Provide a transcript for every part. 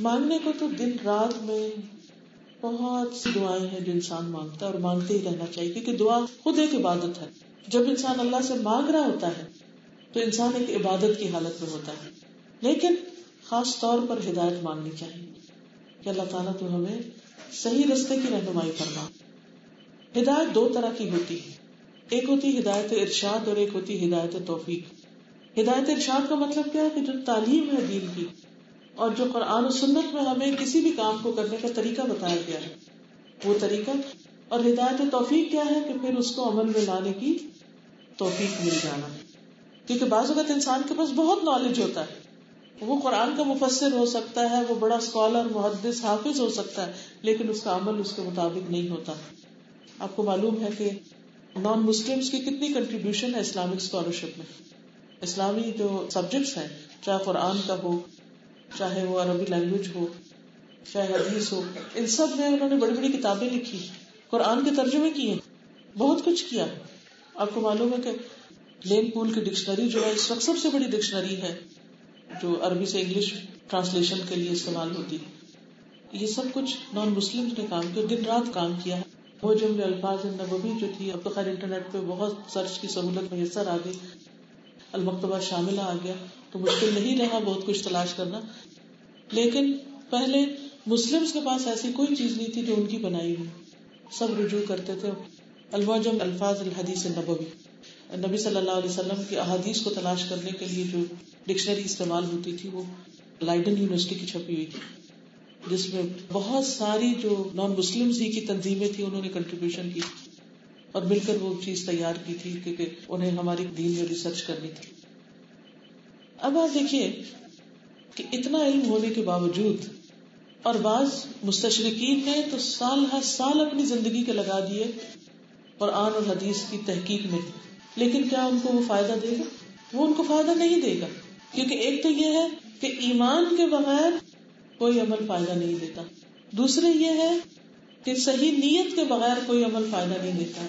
मांगने को तो दिन रात में बहुत सी दुआएँ हैं जो इंसान माँगता है और मांगते ही रहना चाहिए, क्योंकि दुआ खुद एक इबादत है। जब इंसान अल्लाह से मांग रहा होता है तो इंसान एक इबादत की हालत में होता है। लेकिन खास तौर पर हिदायत मांगनी चाहिए कि अल्लाह ताला तो हमें सही रस्ते की रहनुमाई करना हिदायत दो तरह की होती है। एक होती हिदायत इरशाद और एक होती हिदायत तोफीक। हिदायत इरशाद का मतलब क्या है कि जो तालीम है दीन की और जो कुरान सुन्नत में हमें किसी भी काम को करने का तरीका बताया गया है, वो तरीका, और हिदायत तोफीक क्या है कि फिर उसको अमल में लाने की तोफीक मिल जाना। क्योंकि बाज़त इंसान के पास बहुत नॉलेज होता है। वो कुरान का मुफसर हो सकता है, वो बड़ा स्कॉलर मुहदस हाफिज हो सकता है, लेकिन उसका अमल उसके मुताबिक नहीं होता। आपको मालूम है कि नॉन मुस्लिम्स की कितनी कंट्रीब्यूशन है इस्लामिक स्कॉलरशिप में। इस्लामी जो सब्जेक्ट्स हैं, चाहे कुरान का हो चाहे वो अरबी लैंग्वेज हो, चाहे हदीस हो, इन सब में उन्होंने बड़ी बड़ी किताबें लिखी, कुरान के तर्जुमे किए, बहुत कुछ किया। आपको मालूम है कि लेन पूल की डिक्शनरी जो है, इस वक्त सबसे बड़ी डिक्शनरी है, जो अरबी से इंग्लिश ट्रांसलेशन के लिए इस्तेमाल होती है। ये सब कुछ नॉन मुस्लिम ने काम किया, दिन रात काम किया है। वो जुमले अल्फाज नबी जो थी अब तो खैर इंटरनेट पे बहुत सर्च की सहूलत मैसर आ गई। अलमकतबा शामिल आ गया। तो मुश्किल नहीं रहा बहुत कुछ तलाश करना। लेकिन पहले मुस्लिम्स के पास ऐसी कोई चीज़ नहीं थी जो उनकी बनाई हुई सब रुजू करते थे। अलवाजम अल्फाज हदीस नबवी। नबी सल्लल्लाहु अलैहि वसल्लम की अहादीस को तलाश करने के लिए जो डिक्शनरी इस्तेमाल होती थी, वो लाइडन यूनिवर्सिटी की छपी हुई थी। जिसमें बहुत सारी जो नॉन मुस्लिम की तंजीमें थी, उन्होंने कंट्रीब्यूशन की। और मिलकर वो चीज़ तैयार की थी क्योंकि उन्हें हमारी दीन में रिसर्च करनी थी। अब आप देखिए कि इतना इल्म होने के बावजूद और बाज मुस्तशरकिन ने तो साल हर साल अपनी ज़िंदगी के लगा दिए और आन और हदीस की तहकीक में। लेकिन क्या उनको वो फ़ायदा देगा? वो उनको फ़ायदा नहीं देगा। क्योंकि एक तो ये है कि ईमान के बगैर कोई अमल फ़ायदा नहीं देता। दूसरे ये है कि सही नीयत के बगैर कोई अमल फ़ायदा नहीं देता।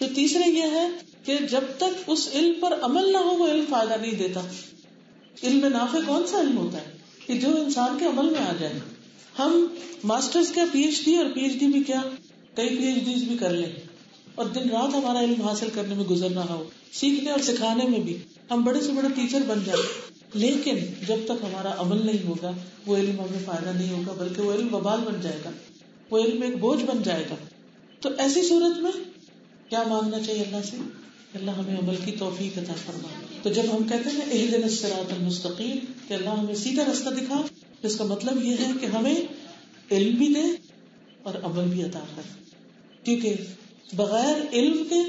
तो तीसरे ये है कि जब तक उस इल्म पर अमल ना हो, वो इल्म फ़ायदा नहीं देता। इल्म नाफे कौन सा इल्म होता है? कि जो इंसान के अमल में आ जाए। हम मास्टर्स का पीएचडी और पीएचडी भी क्या? कई पीएचडी भी कर लें और दिन रात हमारा इल्म हासिल करने में गुजर रहा हो, सीखने और सिखाने में भी। हम बड़े से बड़े टीचर बन जाए। लेकिन जब तक हमारा अमल नहीं होगा, वो इल्म हमें फ़ायदा नहीं होगा, बल्कि वो इल्म बबाल बन जाएगा। वो इल्म एक बोझ बन जाएगा। तो ऐसी सूरत में क्या मांगना चाहिए अल्लाह से? अल्लाह हमें अमल की तोफी अता फरमा। तो जब हम कहते हैं एह दिन मुस्तकीम कि अल्लाह हमें सीधा रास्ता दिखा तो इसका मतलब ये है कि हमें इल्म भी दे और अमल भी अता कर। क्योंकि बगैर इल्म के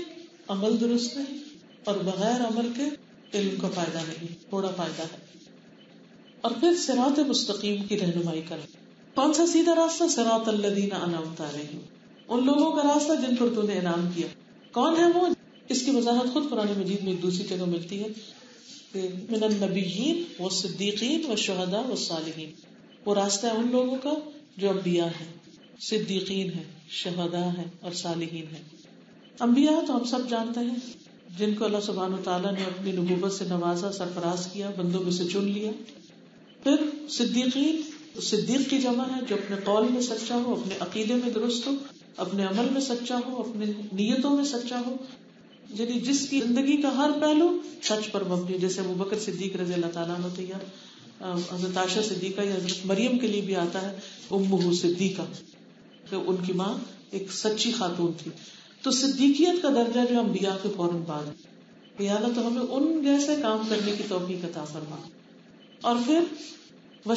अमल दुरुस्त नहीं, और बगैर अमल के इल्म का फ़ायदा नहीं, थोड़ा फ़ायदा है। और फिर सिरात मुस्तकीम की रहनुमाई करें। कौन सा सीधा रास्ता? सरात अल्लदीना अनमता रही उन लोगों का रास्ता जिन पर तूने इनाम किया। कौन है वो? इसकी वजाहत खुद पुरानी मजीद में दूसरी जगह मिलती है। मिनन नबीन व सिद्दीकीन व शहदा व सालिहीन। वो रास्ता है उन लोगों का जो अम्बिया है। सिद्दीकीन है, शहदा है और सालिहीन है। अम्बिया तो हम सब जानते हैं, जिनको अल्लाह सुबहान तला ने अपनी नबूबत से नवाजा, सरफराज किया, बंदों में से चुन लिया। फिर सिद्दीकीन सिद्दीक की जमा है, जो अपने कौल में सच्चा हो, अपने अकीदे में दुरुस्त हो, अपने अमल में सच्चा हो, अपने नीयतों में सच्चा हो। यानी जिसकी ज़िंदगी का हर पहलू सच पर मबनी, जैसे वो बकर सिद्दीक रज़ी अल्लाह तैयार हज़रत आशा सिद्दीका, या हज़रत मरियम के लिए भी आता है उम्मू सिद्दीका। तो उनकी माँ एक सच्ची खातून थी। तो सिद्दीकियत का दर्जा जो अम्बिया के फ़ौरन बाद है। तो हमें उन जैसे काम करने की तोफीक अता फरमा। और फिर वह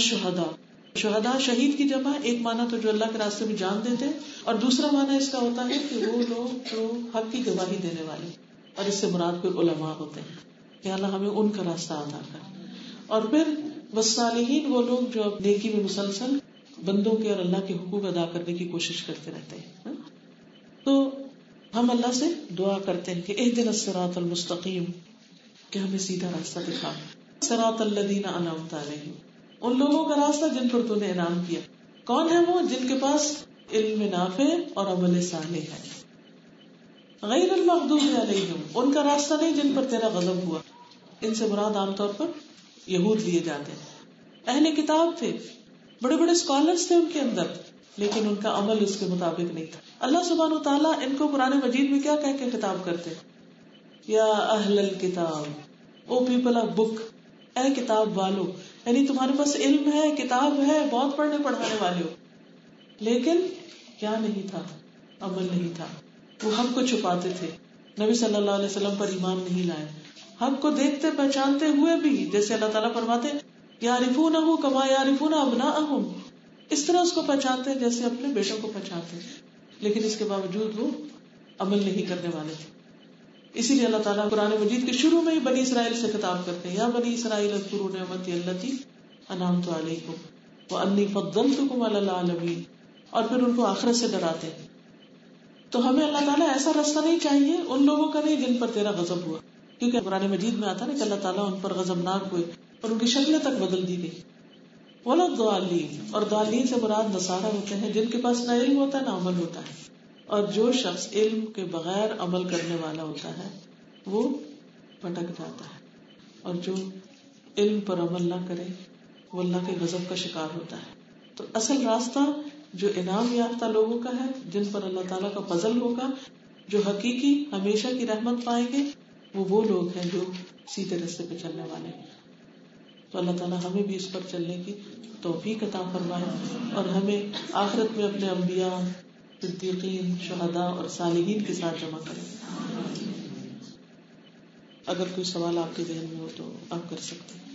शहदा शहदा की जमा एक माना तो जो अल्लाह के रास्ते में जान देते हैं, और दूसरा माना इसका होता है कि वो लोग जो हक की गवाही देने वाले और इससे मुराद फिर उलमा होते हैं। कि अल्लाह हमें उनका रास्ता अदा कर। और फिर वसालहीन वो लोग जो नेकी में मुसलसल बंदों के और अल्लाह के हुकूक अदा करने की कोशिश करते रहते हैं हाँ? तो हम अल्लाह से दुआ करते हैं कि एक दिन सरात मुस्तकीम, कि हमें सीधा रास्ता दिखा। सरात अल्लदीना अनमता उन लोगों का रास्ता जिन पर तूने इनाम किया। कौन है वो जिनके पास इल्म नाफे और अमल साले है? गैर उनका रास्ता नहीं जिन पर तेरा गजब हुआ। इनसे मुराद आमतौर पर यहूद लिए जाते हैं। अहले किताब थे बड़े बड़े स्कॉलर्स थे उनके अंदर, लेकिन उनका अमल उसके मुताबिक नहीं था। अल्लाह सुबहान तला इनको पुराने मजीद में क्या कह के किताब करते या अहल किताब, ओ पीपल ऑफ़ बुक ए किताब वालो यानी तुम्हारे पास इल्म है, किताब है, बहुत पढ़ने पढ़ाने वाले हो। लेकिन क्या नहीं था? अमल नहीं था। वो हक को छुपाते थे। नबी सल्लल्लाहु अलैहि वसल्लम पर ईमान नहीं लाए। हक को देखते, पहचानते हुए भी, जैसे अल्लाह ताला फरमाते यारिफून हो कमा यारिफून अबना इस तरह उसको पहचानते, जैसे अपने बेटों को पहचानते। लेकिन इसके बावजूद वो अमल नहीं करने वाले थे। इसीलिए अल्लाह ताला कुरान मजीद के शुरू में ही बनी इसराइल से खिताब करते हैं, या बनी इसराइल अमती अनाम तो अलैकुम वो अन्नी फद्दलतुकुम अलल आलमीन। और फिर उनको आखिरत से डराते हैं। तो हमें अल्लाह ताला ऐसा रास्ता नहीं चाहिए, उन लोगों का नहीं जिन पर तेरा गजब हुआ। क्योंकि कुरान मजीद में आता ना कि अल्लाह ताला उन पर गजबनाक हुए और उनकी शक्लें तक बदल दी गई। वाला दालीन और दालीन से मुराद नसारा होते हैं, जिनके पास ना इल्म होता है ना अमल होता है। और जो शख्स इल्म के बगैर अमल करने वाला होता है, वो भटक जाता है। और जो इल्म पर अमल ना करे, वो अल्लाह के गजब का शिकार होता है। तो असल रास्ता जो इनाम याफ्ता लोगों का है, जिन पर अल्लाह ताला का फजल होगा, जो हकीकी हमेशा की रहमत पाएँगे, वो वो लोग हैं जो सीधे रस्ते पे चलने वाले हैं। तो अल्लाह ताला हमें भी इस पर चलने की तोफीक अता फरमाए और हमें आखिरत में अपने अम्बिया सिद्दीकीन, शहदा और सालिहीन के साथ जमा करें। अगर कोई सवाल आपके जहन में हो तो आप कर सकते हैं।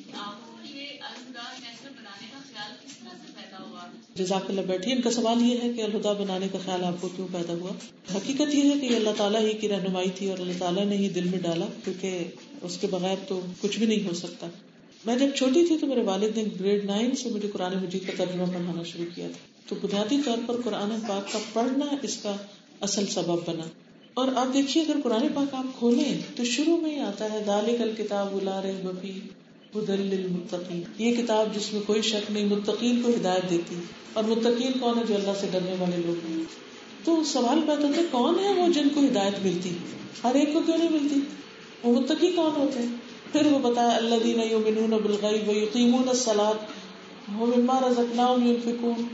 जजाकल्ला बैठिए। इनका सवाल ये है कि अलहुदा बनाने का ख्याल आपको क्यों पैदा हुआ? हकीकत ये है कि अल्लाह ताला ही की रहनुमाई थी और अल्लाह ताला ने ही दिल में डाला, क्योंकि उसके बगैर तो कुछ भी नहीं हो सकता। मैं जब छोटी थी तो मेरे वालिद ने ग्रेड नाइन से मुझे कुरान मजीद का तर्जुमा पढ़ाना शुरू किया था। तो बुनियादी तौर पर कुरान पाक का पढ़ना इसका असल सबब बना। और आप देखिए, अगर कुरान पाक आप खोलें तो शुरू में ही आता है दालिकल किताब उलारे बफी मुत्तकीन। ये किताब जिसमें कोई शक नहीं, मुत्तकीन को हिदायत देती। और मुत्तकीन कौन है जो अल्लाह से डरने वाले लोग हैं? तो सवाल पैदा होता है, कौन है वो जिनको हिदायत मिलती? हर एक को क्यों नहीं मिलती? वो मुत्तकी कौन होते हैं? फिर वो बताया अल्लादीन युमिनून बिलगैब व युकीमून वो मिम्मा रज़कनाहुम युनफिकून।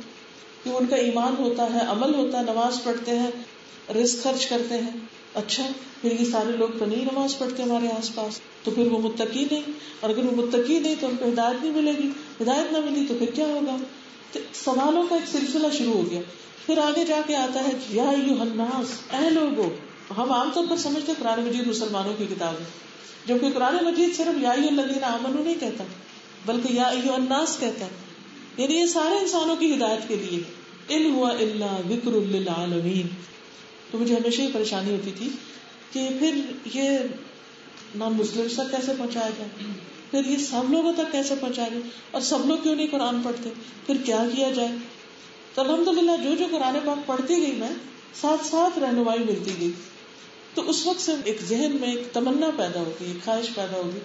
कि उनका ईमान होता है, अमल होता है, नमाज़ पढ़ते हैं, रिस्क खर्च करते हैं। अच्छा फिर ये सारे लोग तो नहीं नमाज़ पढ़ते हमारे आसपास। तो फिर वो मुत्तकी नहीं। और अगर वो मुत्तकी नहीं तो उनको हिदायत नहीं मिलेगी। हिदायत ना मिली तो फिर क्या होगा? तो सवालों का एक सिलसिला शुरू हो गया। फिर आगे जाके आता है या यू हन्नास ऐ लोगो, हम आमतौर पर समझते कुरान मजीद मुसलमानों की किताब है। जबकि कुरान मजीद सिर्फ़ यादीन आमनू नहीं कहता, बल्कि या अन्नास कहता है। यानी ये सारे इंसानों की हिदायत के लिए इन हुआ विक्रमीन तो मुझे हमेशा ही परेशानी होती थी कि फिर ये नॉन मुस्लिम तक कैसे पहुँचाया जाए? फिर ये सब लोगों तक कैसे पहुँचाया जाए? और सब लोग क्यों नहीं कुरान पढ़ते? फिर क्या किया जाए? तो अलहमदुल्ला जो जो कुरान पाक पढ़ती गई मैं साथ साथ रहनुमाई मिलती गई। तो उस वक्त से एक जहन में एक तमन्ना पैदा होगी, एक ख्वाहिश पैदा होगी।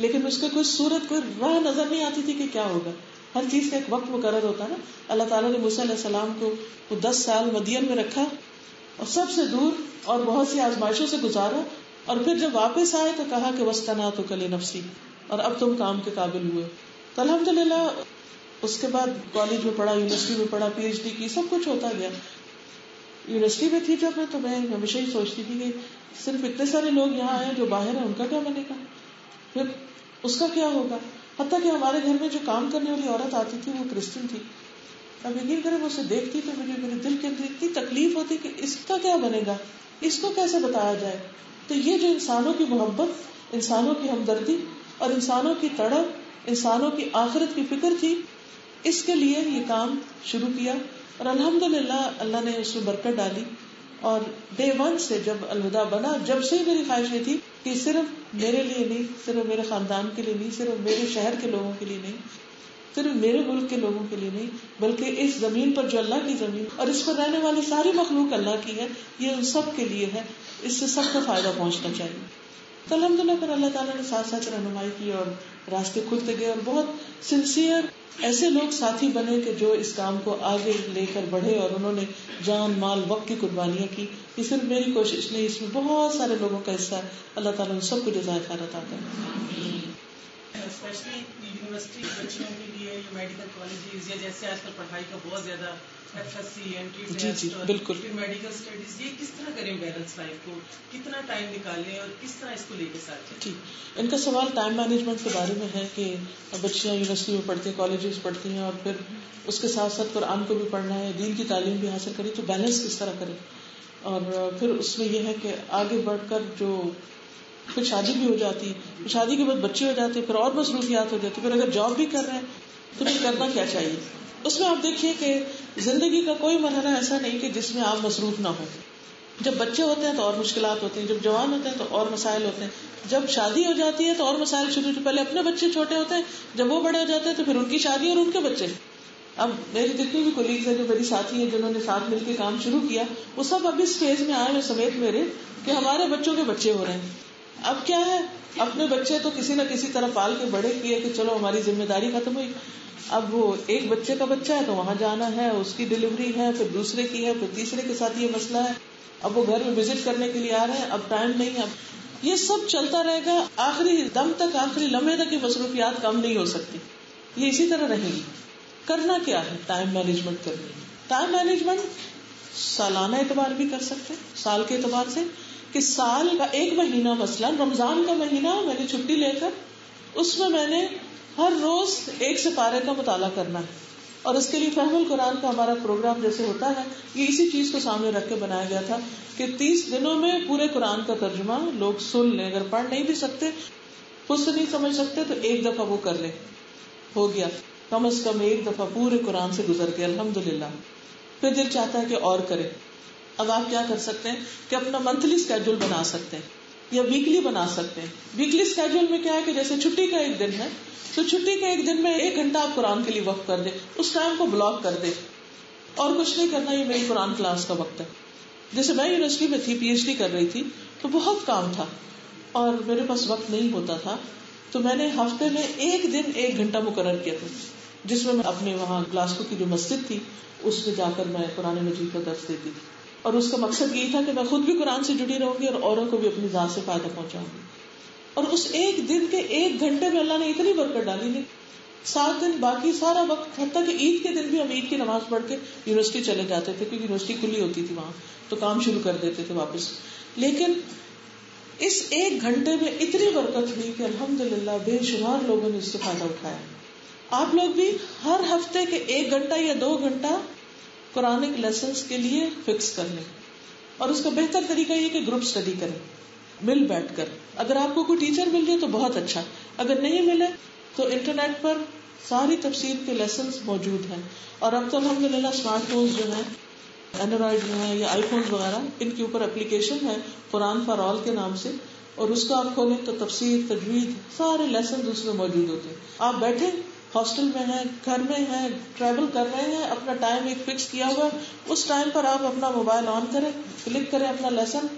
लेकिन उसका कोई सूरत, कोई राह नज़र नहीं आती थी कि क्या होगा। हर चीज़ का एक वक्त मुकर होता है ना। अल्लाह ताला ने मूसलाम को वो दस साल मदियन में रखा और सबसे दूर और बहुत सी आजमाइशों से गुजारा और फिर जब वापस आए तो कहा कि वस्तना तो कले नफसी और अब तुम काम के काबिल हुए। तो अलहमदुल्ला उसके बाद कॉलेज में पढ़ा यूनिवर्सिटी में पढ़ा पीएचडी की, सब कुछ होता गया। यूनिवर्सिटी में थी जब मैं तो मैं हमेशा ही सोचती थी कि सिर्फ़ इतने सारे लोग यहाँ आए जो बाहर है, उनका क्या बनेगा? फिर उसका क्या होगा? हती कि हमारे घर में जो काम करने वाली औरत आती थी, वो क्रिश्चियन थी। अब यकीन करें उसे देखती तो मुझे मेरे दिल के अंदर इतनी तकलीफ़ होती कि इसका क्या बनेगा? इसको कैसे बताया जाए? तो ये जो इंसानों की मोहब्बत, इंसानों की हमदर्दी और इंसानों की तड़प, इंसानों की आखिरत की फ़िक्र थी, इसके लिए ये काम शुरू किया और अल्हम्दुलिल्लाह अल्लाह ने उसमें बरकत डाली। और डे वन से जब अलविदा बना, जब से मेरी ख्वाहिश थी कि सिर्फ़ मेरे लिए नहीं, सिर्फ़ मेरे खानदान के लिए नहीं, सिर्फ़ मेरे शहर के लोगों के लिए नहीं, सिर्फ़ मेरे मुल्क के लोगों के लिए नहीं, बल्कि इस ज़मीन पर जो अल्लाह की ज़मीन और इस पर रहने वाली सारी मखलूक अल्लाह की है, ये उन सब के लिए है। इससे सबको फ़ायदा पहुँचना चाहिए। तो अलहमदुल्ला फिर अल्लाह ताला ने साथ साथ रहनुमाई की और रास्ते खुलते गए और बहुत सिंसियर ऐसे लोग साथी बने कि जो इस काम को आगे लेकर बढ़े और उन्होंने जान, माल, वक्त की कुर्बानियाँ की। ये सिर्फ़ मेरी कोशिश नहीं, इसमें बहुत सारे लोगों का हिस्सा अल्लाह ताला उन सबको जजाय आता है। स्पेशली यूनिवर्सिटी बच्चियों के लिए या मेडिकल कॉलेजेस या जैसे आजकल पढ़ाई का बहुत ज़्यादा जी जी बिल्कुल। फिर मेडिकल स्टडीज़ ये किस तरह करें बैलेंस लाइफ को? कितना टाइम निकालें और किस तरह इसको लेके साथ ठीक। इनका सवाल टाइम मैनेजमेंट के बारे में है कि बच्चियाँ यूनिवर्सिटी में पढ़ती हैं कॉलेजेस पढ़ती हैं और फिर उसके साथ साथ कुरान को भी पढ़ना है दीन की तालीम भी हासिल करें तो बैलेंस किस तरह करें? और फिर उसमें यह है कि आगे बढ़कर जो फिर शादी भी हो जाती है फिर शादी के बाद बच्चे हो जाते हैं फिर और मसरूफियात हो जाती है फिर अगर जॉब भी कर रहे हैं तो फिर करना क्या चाहिए? उसमें आप देखिए कि ज़िंदगी का कोई मरहला ऐसा नहीं कि जिसमें आप मसरूफ ना हो। जब बच्चे होते हैं तो और मुश्किल होती हैं, जब जवान होते हैं तो और मसाइल होते हैं। जब शादी हो जाती है तो और मसाइल शुरू पहले अपने बच्चे छोटे होते हैं, जब वो बड़े हो जाते हैं तो फिर उनकी शादी और उनके बच्चे। अब मेरी जितनी भी कोलीग्स है, जो मेरी साथी है, जिन्होंने साथ मिलकर काम शुरू किया, वो सब अभी स्टेज में आए हुए समेत मेरे कि हमारे बच्चों के बच्चे हो रहे हैं। अब क्या है? अपने बच्चे तो किसी न किसी तरह पाल के बड़े किए कि चलो हमारी ज़िम्मेदारी खत्म हुई। अब वो एक बच्चे का बच्चा है तो वहाँ जाना है, उसकी डिलीवरी है, फिर दूसरे की है, फिर तीसरे के साथ ये मसला है। अब वो घर में विज़िट करने के लिए आ रहे हैं, अब टाइम नहीं है। ये सब चलता रहेगा, आखिरी दम तक, आखिरी लम्हे तक ये मसरूफियात कम नहीं हो सकती। ये इसी तरह रहेगी। करना क्या है टाइम मैनेजमेंट करनी टाइम मैनेजमेंट सालाना एतबार भी कर सकते हैं, साल के एतबार से। कि साल का एक महीना मसला, रमज़ान का महीना, मैंने छुट्टी लेकर, उसमें मैंने हर रोज एक सिपारे का मुताला करना है। और उसके लिए फहमुल कुरान का हमारा प्रोग्राम जैसे होता है, ये इसी चीज़ को सामने रख के बनाया गया था कि तीस दिनों में पूरे कुरान का तर्जुमा लोग सुन लें। अगर पढ़ नहीं भी सकते, खुद से नहीं समझ सकते तो एक दफ़ा वो कर ले। हो गया। कम अज कम एक दफ़ा पूरे कुरान से गुजर के, अल्हम्दुलिल्लाह। फिर दिल चाहता है कि और करे। अब आप क्या कर सकते हैं कि अपना मंथली स्केड्यूल बना सकते हैं, या वीकली बना सकते हैं। वीकली स्केड्यूल में क्या है कि जैसे छुट्टी का एक दिन है तो छुट्टी के एक दिन में एक घंटा आप कुरान के लिए वक्त कर दे, उस टाइम को ब्लॉक कर दे। और कुछ नहीं करना, ये मेरी कुरान क्लास का वक्त है। जैसे मैं यूनिवर्सिटी में थी पीएचडी कर रही थी तो बहुत काम था, और मेरे पास वक्त नहीं होता था तो मैंने हफ़्ते में एक दिन एक घंटा मुकर किया था, जिसमें मैं अपने वहाँ ग्लासको की जो मस्जिद थी, उसमें जाकर मैं कुरान मजीद का दर्ज देती थी। और उसका मकसद यही था कि मैं खुद भी कुरान से जुड़ी रहूँगी और औरों को भी अपनी जात से फ़ायदा पहुंचाऊँगी। और उस एक दिन के एक घंटे में अल्लाह ने इतनी बरकत डाली नहीं। सात दिन बाकी सारा वक्त हत्या कि ईद के दिन भी हम ईद की नमाज़ पढ़ के यूनिवर्सिटी चले जाते थे, क्योंकि यूनिवर्सिटी खुली होती थी वहाँ तो काम शुरू कर देते थे वापस। लेकिन इस एक घंटे में इतनी बरकत हुई कि अल्हम्दुलिल्लाह बेशुमार लोगों ने इससे फ़ायदा उठाया। आप लोग भी हर हफ़्ते के एक घंटा या दो घंटा कुरानिक लेसन के लिए फिक्स कर लें और उसका बेहतर तरीका ये कि ग्रुप स्टडी करें, मिल बैठकर अगर आपको कोई टीचर मिल जाए तो बहुत अच्छा। अगर नहीं मिले तो इंटरनेट पर सारी तफसीर के लेसन मौजूद हैं। और अब तो अलहमदिल्ला स्मार्टफ़ोन जो है एंड्रॉइड जो है या आईफोन वगैरह, इनके ऊपर एप्लीकेशन है कुरान फॉर ऑल के नाम से। और उसको आप खोलें तो तफसीर, तजवीज, सारे लेसन उसमें मौजूद होते हैं। आप बैठे हॉस्टल में है, घर में है ट्रेवल कर रहे हैं, अपना टाइम एक फिक्स किया हुआ है। उस टाइम पर आप अपना मोबाइल ऑन करें क्लिक करें अपना लेसन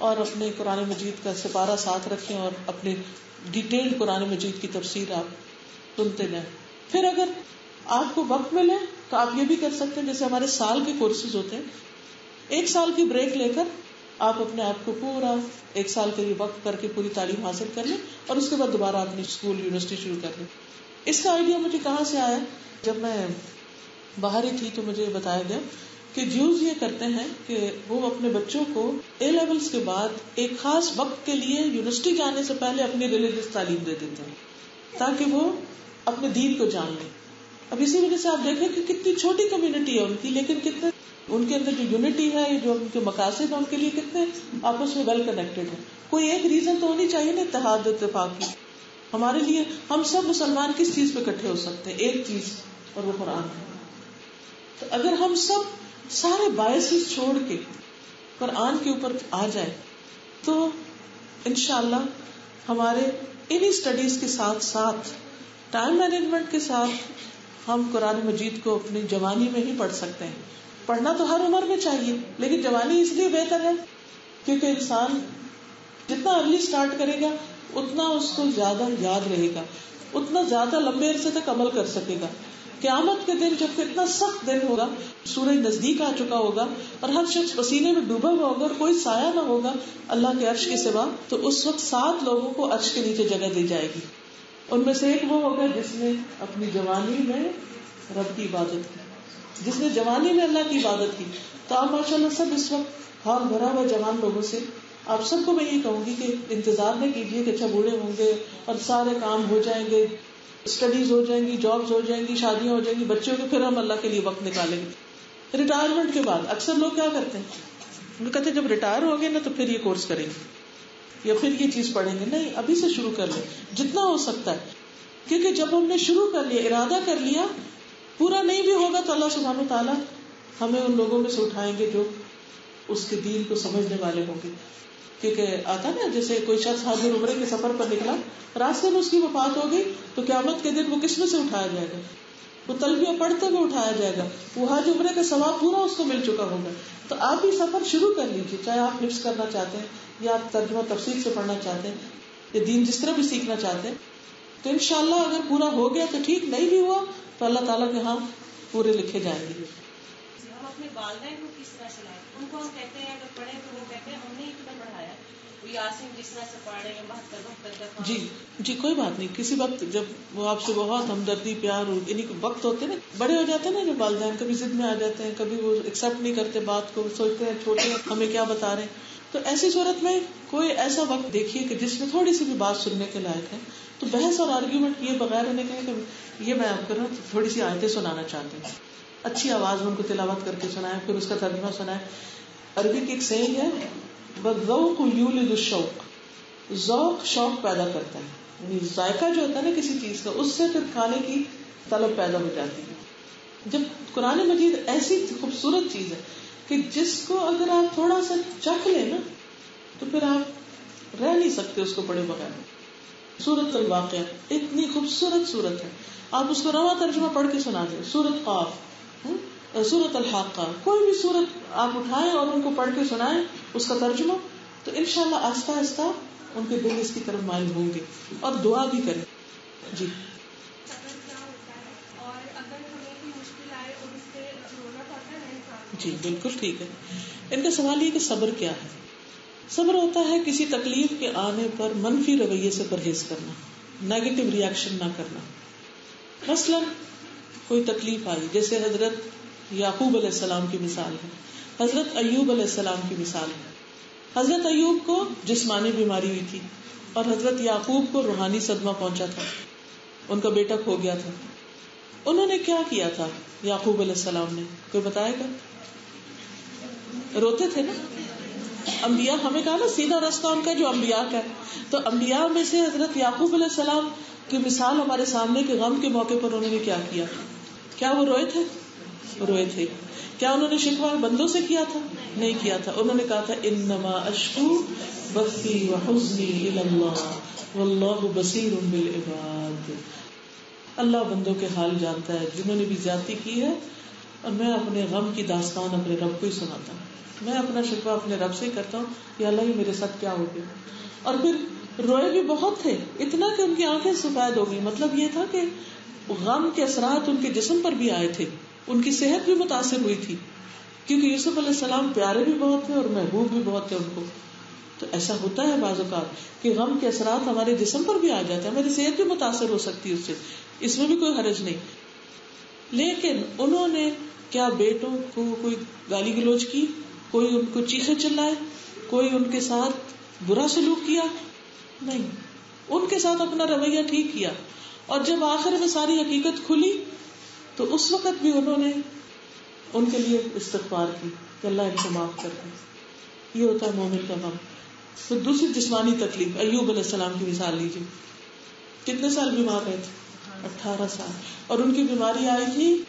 और अपने कुरान मजीद का सिपारा साथ रखें और अपने डिटेल्ड कुरान मजीद की तफसीर आप सुनते जाए फिर अगर आपको वक्त मिले तो आप ये भी कर सकते हैं, जैसे हमारे साल के कोर्सेज होते हैं। एक साल की ब्रेक लेकर आप अपने आप को पूरा एक साल के लिए वक्त करके पूरी तालीम हासिल कर लें और उसके बाद दोबारा अपनी स्कूल यूनिवर्सिटी शुरू कर लें। इसका आइडिया मुझे कहाँ से आया? जब मैं बाहर ही थी तो मुझे बताया गया कि ज्यूज ये करते हैं कि वो अपने बच्चों को ए लेवल्स के बाद एक खास वक्त के लिए यूनिवर्सिटी जाने से पहले अपनी रिलीजियस तालीम दे देते हैं, ताकि वो अपने दीन को जान लें। अब इसी वजह से आप देखें कि कितनी छोटी कम्युनिटी है उनकी, लेकिन कितने उनके अंदर जो यूनिटी है, जो उनके मकासद है, उनके लिए कितने आपस में वेल कनेक्टेड है। कोई एक रीजन तो होनी चाहिए ना इतिहाद इतफाक की? हमारे लिए हम सब मुसलमान किस चीज़ पे इकट्ठे हो सकते हैं? एक चीज़, और वो कुरान है। तो अगर हम सब सारे बायसेस छोड़ के कुरान के ऊपर आ जाए तो इनशाला हमारे इन्हीं स्टडीज़ के साथ साथ टाइम मैनेजमेंट के साथ हम कुरान मजीद को अपनी जवानी में ही पढ़ सकते हैं। पढ़ना तो हर उम्र में चाहिए, लेकिन जवानी इसलिए बेहतर है क्योंकि इंसान जितना अर्ली स्टार्ट करेगा उतना उसको ज़्यादा याद रहेगा, उतना ज़्यादा लंबे अरसे तक अमल कर सकेगा। क्यामत के दिन जब कितना सख्त दिन होगा, सूरज नज़दीक आ चुका होगा और हर शख्स पसीने में डूबा हुआ होगा और कोई साया ना होगा अल्लाह के अर्श के सिवा तो उस वक्त सात लोगों को अर्श के नीचे जगह दी जाएगी। उनमें से एक वो होगा जिसने अपनी जवानी में रब की इबादत की। जिसने जवानी में अल्लाह की इबादत की। तो आप माशाल्लाह सब इस वक्त हाल भरा हुआ जवान लोगों से आप सबको मैं ये कहूँगी कि इंतज़ार न कीजिए कि अच्छा बूढ़े होंगे और सारे काम हो जाएँगे स्टडीज़ हो जाएँगी जॉब्स हो जाएँगी, शादियाँ हो जाएँगी, बच्चों के फिर हम अल्लाह के लिए वक्त निकालेंगे। रिटायरमेंट के बाद अक्सर लोग क्या करते हैं? वो कहते जब रिटायर हो गए ना तो फिर ये कोर्स करेंगे। या फिर ये चीज़ पढ़ेंगे। नहीं, अभी से शुरू कर ले। जितना हो सकता है। क्योंकि जब हमने शुरू कर लिया, इरादा कर लिया, पूरा नहीं भी होगा तो अल्लाह सुबहान ताला हमें उन लोगों में से उठाएँगे जो उसके दीन को समझने वाले होंगे। क्योंकि आता ना, जैसे कोई शख्स हाजिर उम्र के सफ़र पर निकला, रास्ते में उसकी वफात हो गई तो क्यामत के दिन वो किसमें से उठाया जाएगा? वो तलबिया पढ़ते हुए उठाया जाएगा। वो हाज उम्र का सवाब पूरा उसको मिल चुका होगा। तो आप भी सफ़र शुरू कर लीजिए, चाहे आप हिफ्स करना चाहते हैं, या आप तर्जमा तफसील से पढ़ना चाहते हैं, या दीन जिस तरह भी सीखना चाहते हैं तो इनशाला अगर पूरा हो गया तो ठीक, नहीं भी हुआ तो अल्लाह ताला के यहाँ पूरे लिखे जाएँगे। हम अपने वालदेन को किस तरह चलाएँ उनको हम कहते हैं, अगर पढ़े तो वो कहते हैं, हमने जी जी, कोई बात नहीं। किसी वक्त जब वो आपसे बहुत हमदर्दी, प्यार और इन्हीं वक्त होते हैं ना, बड़े हो जाते हैं ना जब वालदेन, कभी जिद में आ जाते हैं, कभी वो एक्सेप्ट नहीं करते बात को सोचते हैं, छोटे हैं, हमें क्या बता रहे हैं? तो ऐसी सूरत में कोई ऐसा वक्त देखिए कि जिसमें थोड़ी सी भी बात सुनने के लायक है। तो बहस और आर्ग्यूमेंट ये बगैर रहने के कि ये मैं आपको ना थोड़ी सी आयतें सुनाना चाहती हूँ। अच्छी आवाज़ में उनको तिलावत करके सुनाए, फिर उसका तर्जमा सुनाए। अरबी की एक सही है शौक। जौक शौक पैदा करता है। यानी जायका जो होता है ना किसी चीज़ का, उससे फिर खाने की तलब पैदा हो जाती है। जब कुरान मजीद ऐसी खूबसूरत चीज़ है कि जिसको अगर आप थोड़ा सा चख ले ना तो फिर आप रह नहीं सकते उसको पढ़े बगैर। सूरत अल वाक़ इतनी खूबसूरत सूरत है। आप उसको रवा तर्जमा पढ़ के सुना दें। सूरत काफ सूरत अल कोई भी सूरत आप उठाएँ और उनको पढ़ के सुनाएँ, उसका तर्जुमा तो इनशाला आस्ता आस्ता उनके दिल इसकी तरफ़ माइल होंगे और दुआ भी करें। जी। जी, बिल्कुल ठीक है। इनका सवाल ये कि सब्र क्या है? सब्र होता है किसी तकलीफ़ के आने पर मनफी रवैये से परहेज करना नेगेटिव रिएक्शन ना करना। मसलन, कोई तकलीफ़ आई, जैसे हज़रत याकूब सलाम की मिसाल है। हज़रत अयूब सलाम की मिसाल है। हज़रत अयूब को जिस्मानी बीमारी हुई थी और हज़रत याकूब को रूहानी सदमा पहुँचा था। उनका बेटा खो गया था। उन्होंने क्या किया था याकूब सलाम ने? कोई बताएगा? रोते थे ना? अम्बिया हमें कहा ना सीधा रास्ता उनका जो अम्बिया का तो अम्बिया में से हज़रत याकूब सलाम की मिसाल हमारे सामने के गम के मौके पर उन्होंने क्या किया? क्या वो रोए थे? रोए थे। क्या उन्होंने शिकवा बंदों से किया था? नहीं किया था। उन्होंने कहा था इन नमा अशकू बस्ती वल्लाहु बसीर बिल इबाद. अल्लाह बंदों के हाल जानता है, जिन्होंने भी ज़्यादा की है, और मैं अपने गम की दास्तान अपने रब को ही सुनाता हूँ। मैं अपना शिकवा अपने रब से ही करता हूँ कि अल्लाह ही मेरे साथ क्या हो गया? और फिर रोए भी बहुत थे। इतना कि उनकी आँखें सफ़ेद हो गई। मतलब ये था कि गम के असरात उनके जिस्म पर भी आए थे। उनकी सेहत भी मुतासर हुई थी। क्योंकि यूसुफ सलाम प्यारे भी बहुत थे और महबूब भी बहुत थे उनको। तो ऐसा होता है बाजुकात कि गम के असरात हमारे जिसम पर भी आ जाते हैं, हमारी सेहत भी मुतासर हो सकती है उससे। इसमें भी कोई हरज नहीं। लेकिन उन्होंने क्या बेटों को कोई गाली गलोच की, कोई उनको चीखे चिल्लाए, कोई उनके साथ बुरा सलूक किया? नहीं। उनके साथ अपना रवैया ठीक किया। और जब आखिर में सारी हकीकत खुली तो उस वक्त भी उन्होंने उनके लिए इस्तफार की अल्लाह इनको माफ़ कर दे। ये होता है मोमिन का गम। तो दूसरी जिस्मानी तकलीफ़ अयूब सलाम की मिसाल लीजिए। कितने साल बीमार रहे थे? अठारह साल। और उनकी बीमारी आई थी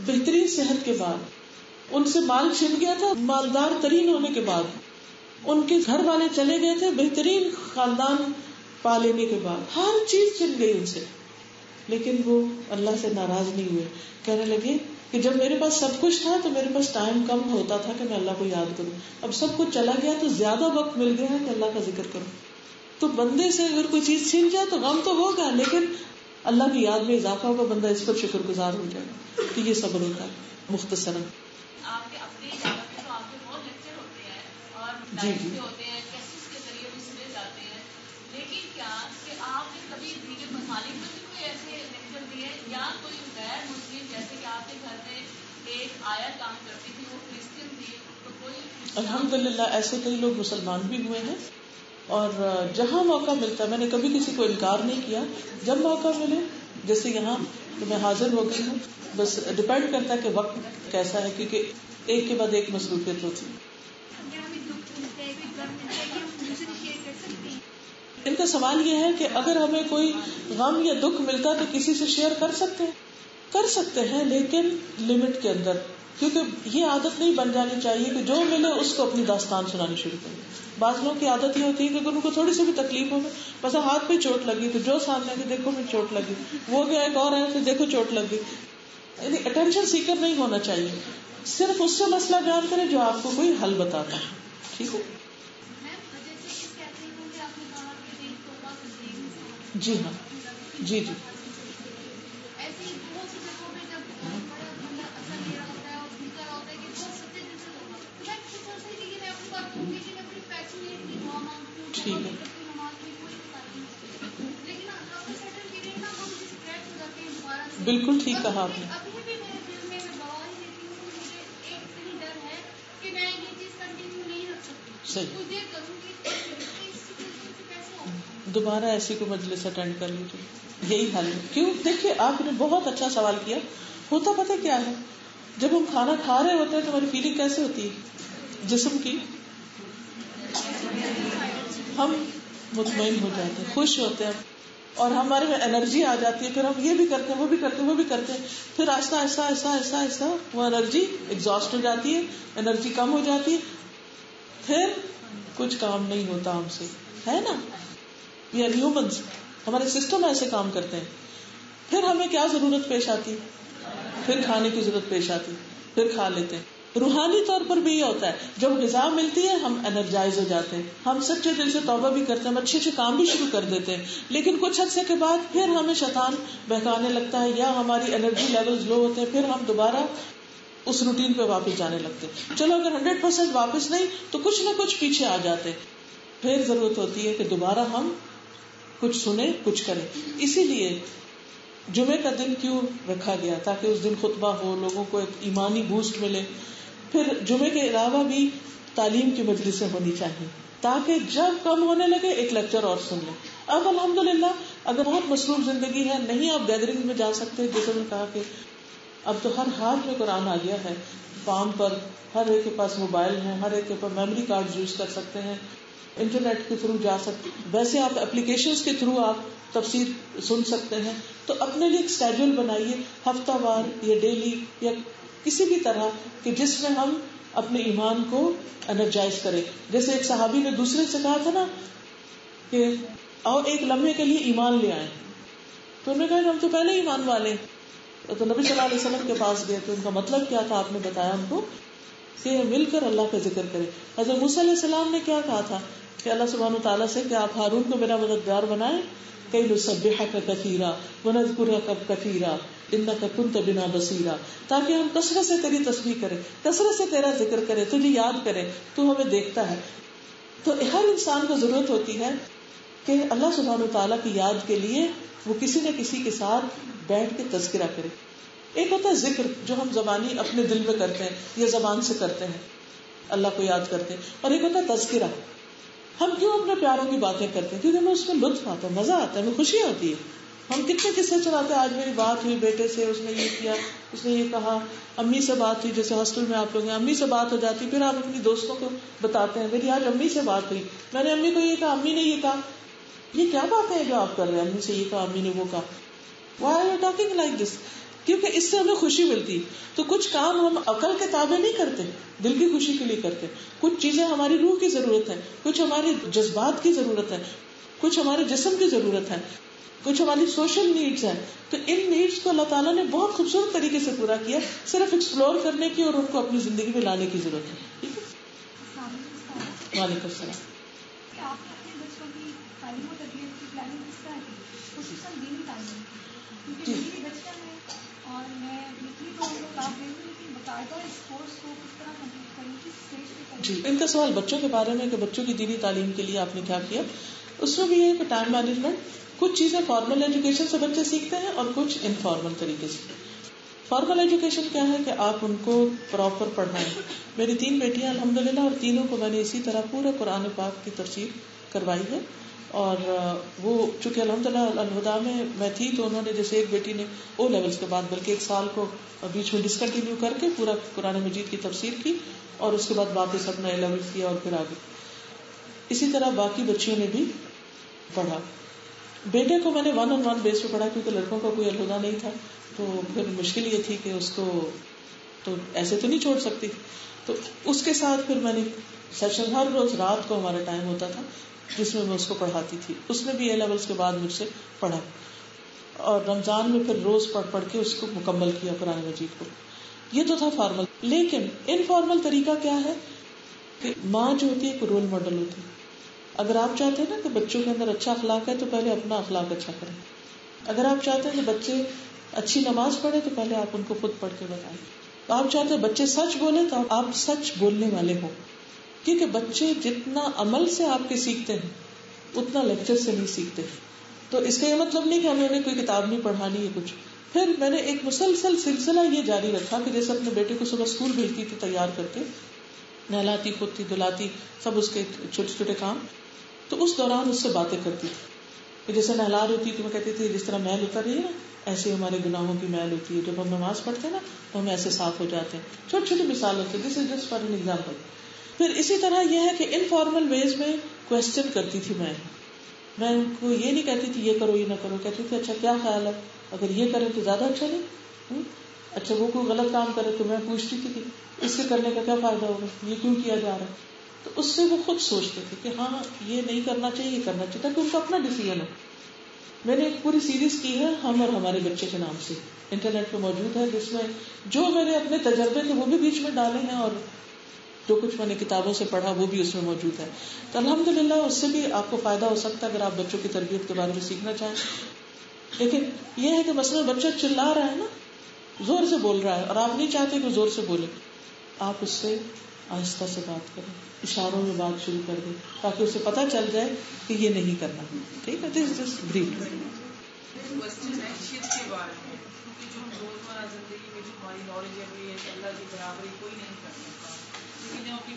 बेहतरीन सेहत के बाद। उनसे माल छिन गया था, मालदार तरीन होने के बाद। उनके घर वाले चले गए थे, बेहतरीन खानदान पा लेने के बाद। हर चीज़ छिन गई उनसे। लेकिन वो अल्लाह से नाराज़ नहीं हुए। कहने लगे कि जब मेरे पास सब कुछ था तो मेरे पास टाइम कम होता था कि मैं अल्लाह को याद करूँ। अब सब कुछ चला गया तो ज़्यादा वक्त मिल गया है कि अल्लाह का ज़िक्र करूँ। तो बंदे से अगर कोई चीज़ छीन जाए तो गम तो होगा लेकिन अल्लाह की याद में इजाफा होगा बंदा इस पर शुक्रगुजार हो जाएगा तो ये सब्र होता है मुख्तसरन। जी जी। ना कोई गैर मुस्लिम जैसे कि आपके घर में एक आया काम करती थी वो क्रिश्चियन थी तो कोई अल्हम्दुलिल्लाह ऐसे कई लोग मुसलमान भी हुए हैं। और जहाँ मौका मिलता है मैंने कभी किसी को इनकार नहीं किया। जब मौका मिले जैसे यहाँ तो मैं हाजिर हो गई हूँ। बस डिपेंड करता है कि वक्त कैसा है क्योंकि एक के बाद एक मसरूफियत होती है। इनका सवाल ये है कि अगर हमें कोई गम या दुख मिलता है तो किसी से शेयर कर सकते हैं? कर सकते हैं, लेकिन लिमिट के अंदर। क्योंकि ये आदत नहीं बन जानी चाहिए कि जो मिले उसको अपनी दास्तान सुनानी शुरू करें बाज लोगों की आदत ये होती है कि अगर उनको थोड़ी सी भी तकलीफ़ हो, बस हाथ पे चोट लगी तो जो सामने के देखो मैं चोट लगी, वो गया एक और है फिर देखो चोट लगी। यानी अटेंशन सीकर नहीं होना चाहिए। सिर्फ़ उससे मसला बयान करें जो आपको कोई हल बताता है। ठीक है? जी हाँ। जी जी। ऐसे ही बहुत सी जगहों में जब बड़ा बंदा असर ले रहा होता है और भूल रहा होता है कि बहुत सच्चे दिल से होगा। तो हूँ ठीक है। हूँ, बिल्कुल ठीक कहा आपने। सही। दोबारा ऐसी को मजलिस अटेंड कर लीजिए यही हल है। क्यों? देखिए आपने बहुत अच्छा सवाल किया। होता पता क्या है? जब हम खाना खा रहे होते हैं तो हमारी फीलिंग कैसे होती है? जिस्म की। हम मुतमिन हो जाते हैं, खुश होते हैं और हमारे में एनर्जी आ जाती है। फिर हम ये भी करते हैं, वो भी करते हैं, वो भी करते हैं। फिर आहिस्ता आहिस्ता आहिस्ता आहिस्ता आहिस्ता वो एनर्जी एग्जॉस्ट हो जाती है एनर्जी कम हो जाती है। फिर कुछ काम नहीं होता हमसे, है ना? वी आर ह्यूमंस हमारे सिस्टम ऐसे काम करते हैं। फिर हमें क्या ज़रूरत पेश आती? फिर खाने की ज़रूरत पेश आती। फिर खा लेते हैं। रूहानी तौर पर भी ये होता है। जब गजा मिलती है, हम एनर्जाइज हो जाते हैं। हम सच्चे दिल से तौबा भी करते हैं अच्छे अच्छे काम भी शुरू कर देते हैं। लेकिन कुछ अर्से के बाद फिर हमें शैतान बहकाने लगता है या हमारी एनर्जी लेवल्स लो होते हैं, फिर हम दोबारा उस रूटीन पे वापस जाने लगते हैं। चलो, अगर हंड्रेड परसेंट वापस नहीं तो कुछ ना कुछ पीछे आ जाते फिर ज़रूरत होती है कि दोबारा हम कुछ सुने, कुछ करें। इसीलिए जुमे का दिन क्यों रखा गया? ताकि उस दिन खुतबा हो, लोगों को एक ईमानी बूस्ट मिले। फिर जुमे के अलावा भी तालीम की मजलिसें होनी चाहिए, ताकि जब कम होने लगे, एक लेक्चर और सुन ले। अब अल्हम्दुलिल्लाह, अगर बहुत मसरूफ ज़िंदगी है, नहीं आप गैदरिंग में जा सकते। जैसे मैंने कहा कि अब तो हर हाथ में कुरान आ गया है। पाम पर हर एक के पास मोबाइल है, हर एक के पास मेमोरी कार्ड यूज़ कर सकते हैं। इंटरनेट के थ्रू जा सकते। वैसे आप एप्लीकेशंस के थ्रू आप तफसीर सुन सकते हैं। तो अपने लिए एक स्केड्यूल बनाइए, हफ्तावार या डेली या किसी भी तरह कि जिसमें हम अपने ईमान को एनर्जाइज करें। जैसे एक सहाबी ने दूसरे से कहा था ना कि, आओ एक लम्हे के लिए ईमान ले आए। तो उन्होंने कहा, हम तो पहले ईमान वाले। तो नबी सल्लल्लाहु अलैहि के पास गए तो उनका मतलब क्या था? आपने बताया हमको कि मिलकर अल्लाह का ज़िक्र करें। हज़रत मूसा ने क्या कहा था? कि अल्लाह सुबहान ताला से कि आप हारून को मेरा मददगार बनाए। कई नुसब्बिहा का कथीरा वनज़कुरा का कथीरा इन्ना का कुंत बिना बसीरा। ताकि हम कसरत से तेरी तस्वीर करें, कसरत से तेरा ज़िक्र करें, तुझे याद करें, तू हमें देखता है। तो हर इंसान को ज़रूरत होती है कि अल्लाह सुबहान ताला की याद के लिए वो किसी न किसी के साथ बैठ के तस्करा करे। एक होता है ज़िक्र, जो हम जबानी अपने दिल में करते हैं या जबान से करते हैं, अल्लाह को याद करते हैं। और एक होता है तस्करा हम क्यों अपने प्यारों की बातें करते हैं? क्योंकि हमें उसमें लुत्फ आता है, मज़ा आता है, हमें खुशी होती है। हम कितने किस्से चलाते हैं, आज मेरी बात हुई बेटे से, उसने ये किया, उसने ये कहा, अम्मी से बात हुई, जैसे हॉस्टल में आप लोग हैं, अम्मी से बात हो जाती, फिर आप अपनी दोस्तों को बताते हैं, मेरी आज अम्मी से बात हुई। मैंने अम्मी को ये कहा, अम्मी ने ये कहा, ये क्या बातें हैं जो आप कर रहे हैं? अम्मी से ये कहा, अम्मी ने वो कहा। Why are you talking like this क्योंकि इससे हमें खुशी मिलती। तो कुछ काम हम अकल के ताबे नहीं करते दिल की खुशी के लिए करते। कुछ चीज़ें हमारी रूह की ज़रूरत है कुछ हमारे जज्बात की ज़रूरत है कुछ हमारे जिस्म की ज़रूरत है कुछ हमारी सोशल नीड्स हैं। तो इन नीड्स को अल्लाह ताला ने बहुत खूबसूरत तरीके से पूरा किया सिर्फ़ एक्सप्लोर करने की और उनको अपनी ज़िंदगी में लाने की ज़रूरत है। ठीक है? वालेकुम सलाम। जी। और मैं वीकली तो दे बाकायदा इस कोर्स को किस तरह करूँ, किस स्टेज पे जी, इनका सवाल बच्चों के बारे में कि बच्चों की दीनी तालीम के लिए आपने क्या किया? उसमें भी है कि टाइम मैनेजमेंट कुछ चीज़ें फॉर्मल एजुकेशन से बच्चे सीखते हैं और कुछ इनफॉर्मल तरीके से। फॉर्मल एजुकेशन क्या है कि आप उनको प्रॉपर पढ़ाएँ। मेरी तीन बेटियाँ अल्हम्दुलिल्लाह और तीनों को मैंने इसी तरह पूरे कुरान पाक की तफसीर करवाई है। और वो, चूँकि अलहमदिल्ला अलहुदा में मैं थी तो उन्होंने जैसे एक बेटी ने ओ लेवल्स के बाद, बल्कि एक साल को बीच में डिसकंटिन्यू करके पूरा कुरान मजीद की तफसीर की, और उसके बाद वापस अपना ए लेवल्स किया और फिर आगे। इसी तरह बाकी बच्चियों ने भी पढ़ा। बेटे को मैंने वन ऑन वन बेस पे पढ़ा, क्योंकि लड़कों का कोई अलहुदा नहीं था तो फिर मुश्किल ये थी कि उसको तो ऐसे तो नहीं छोड़ सकती। तो उसके साथ फिर मैंने सेशन हर रोज रात को हमारा टाइम होता था, जिसमें मैं उसको पढ़ाती थी। उसने भी ए लेवल्स के बाद मुझसे पढ़ा। और रमज़ान में फिर रोज पढ़ पढ़ के उसको मुकम्मल किया कुरान मजीद को। ये तो था फॉर्मल लेकिन इनफॉर्मल तरीका क्या है? कि माँ जो होती है, एक रोल मॉडल होती है। अगर आप चाहते हैं ना कि बच्चों के अंदर अच्छा अखलाक है तो पहले अपना अखलाक अच्छा करें। अगर आप चाहते हैं कि बच्चे अच्छी नमाज़ पढ़े तो पहले आप उनको खुद पढ़ के बताएँ। आप चाहते बच्चे सच बोले तो आप सच बोलने वाले हो। क्योंकि बच्चे जितना अमल से आपके सीखते हैं, उतना लेक्चर से नहीं सीखते। तो इसका ये मतलब नहीं कि हमें उन्हें कोई किताब नहीं पढ़ानी है कुछ। फिर मैंने एक मुसलसल सिलसिला ये जारी रखा कि जैसे अपने बेटे को सुबह स्कूल भेजती थी तैयार करके, नहलाती, खुदती, धुलाती, सब उसके छोटे छोटे काम। तो उस दौरान उससे बातें करती थी। जैसे नहला रही थी तो मैं कहती थी, जिस तरह मैल उतर रही है ना ऐसे हमारे गुनाहों की मैल होती है। जब हम नमाज़ पढ़ते हैं ना तो हम ऐसे साफ़ हो जाते हैं। छोटी छोटी मिसाल होती है। This is just for an example फिर इसी तरह यह है कि इनफॉर्मल वेज में क्वेश्चन करती थी मैं। मैं उनको ये नहीं कहती थी, ये करो, ये ना करो। कहती थी अच्छा क्या ख्याल है? अगर ये करें तो ज़्यादा अच्छा नहीं? हुँ? अच्छा वो कोई गलत काम करे तो मैं पूछती थी कि इसके करने का क्या फ़ायदा होगा? ये क्यों किया जा रहा है? तो उससे वो खुद सोचते थे कि हाँ ये नहीं करना चाहिए, ये करना चाहिए, ताकि उनका अपना डिसीज़न हो। मैंने एक पूरी सीरीज़ की है, हम और हमारे बच्चे के नाम से। इंटरनेट पे मौजूद है, जिसमें जो मैंने अपने तजर्बे थे, वो भी बीच में डाले हैं और जो कुछ मैंने किताबों से पढ़ा, वो भी उसमें मौजूद है। तो अल्हम्दुलिल्लाह, उससे भी आपको फ़ायदा हो सकता है, अगर आप बच्चों की तरबियत के बारे में सीखना चाहें। लेकिन यह है कि मसला बच्चा चिल्ला रहा है ना, ज़ोर से बोल रहा है, और आप नहीं चाहते कि ज़ोर से बोले। आप उससे आहिस्ता से बात करें। इशारों में बात शुरू कर दें, ताकि उसे पता चल जाए कि ये नहीं करना। ठीक है? दिस जस्ट ब्रीफ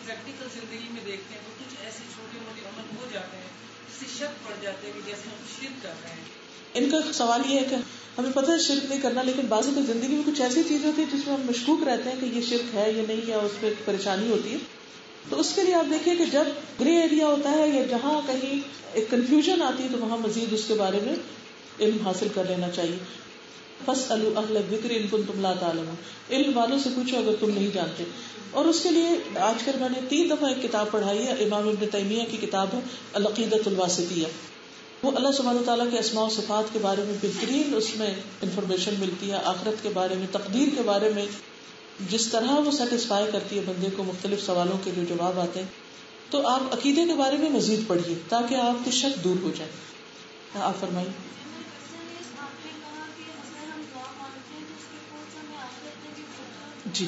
प्रैक्टिकल ज़िंदगी में देखते तो कुछ ऐसे छोटे मोटे हो जाते हैं जैसे इनका सवाल ये है कि हमें पता है शिरक नहीं करना, लेकिन बाजू की ज़िंदगी में कुछ ऐसी चीज़ होती है जिसमें हम मशकूक रहते हैं कि ये शिरक है या नहीं है उस पर परेशानी होती है। तो उसके लिए आप देखिए कि जब ग्रे एरिया होता है या जहाँ कहीं एक कंफ्यूजन आती है तो वहाँ मजीद उसके बारे में इल्म हासिल कर लेना चाहिए। बस अलू अहल ज़िक्र इनकुन तुम ला तालम इल्म वालों से पूछो अगर तुम नहीं जानते। और उसके लिए आजकल मैंने तीन दफ़ा एक किताब पढ़ाई है, इमाम इब्न तैमिया की किताब है अलकीदतुलवासितिया वो अल्लाह सुबहान तला के असमा सिफात के बारे में बेहतरीन उसमें इंफॉर्मेशन मिलती है, आखरत के बारे में, तकदीर के बारे में। जिस तरह वो सेटिस्फाई करती है बंदे को मुख्तलिफ़ सवालों के जो जवाब आते हैं तो आप अकीदे के बारे में मजीद पढ़िए, ताकि आपके शक दूर हो जाए। आप फरमाइए। जी।